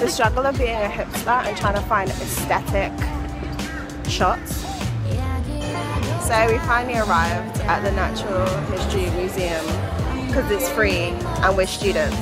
the struggle of being a hipster and trying to find aesthetic shots. So we finally arrived at the Natural History Museum because it's free and we're students.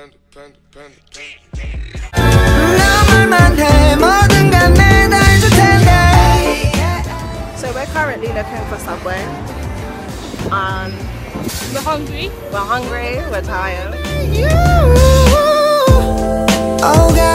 So we're currently looking for Subway. Um, we're hungry. We're hungry. We're tired. You. Oh God.